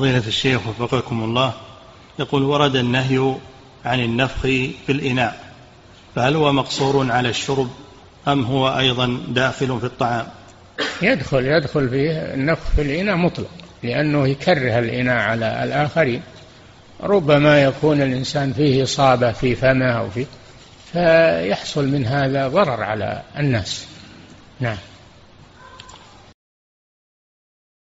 فضيلة الشيخ وفقكم الله يقول ورد النهي عن النفخ في الإناء فهل هو مقصور على الشرب أم هو أيضا داخل في الطعام؟ يدخل يدخل فيه النفخ في الإناء مطلق لأنه يكره الإناء على الآخرين. ربما يكون الإنسان فيه إصابة في فمه أو في فيحصل من هذا ضرر على الناس. نعم.